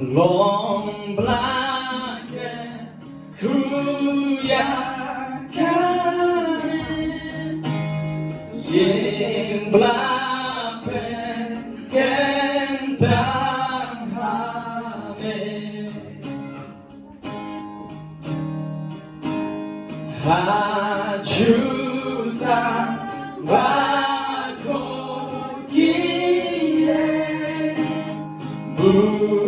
Long blake kujakane Jem blapen kentang hame. Hajutan bako kire. Bukan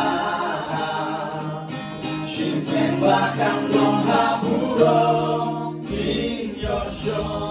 bakang dong haburo in your.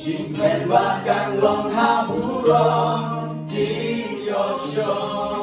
Jinglen bahkan long haburon di Yoshua.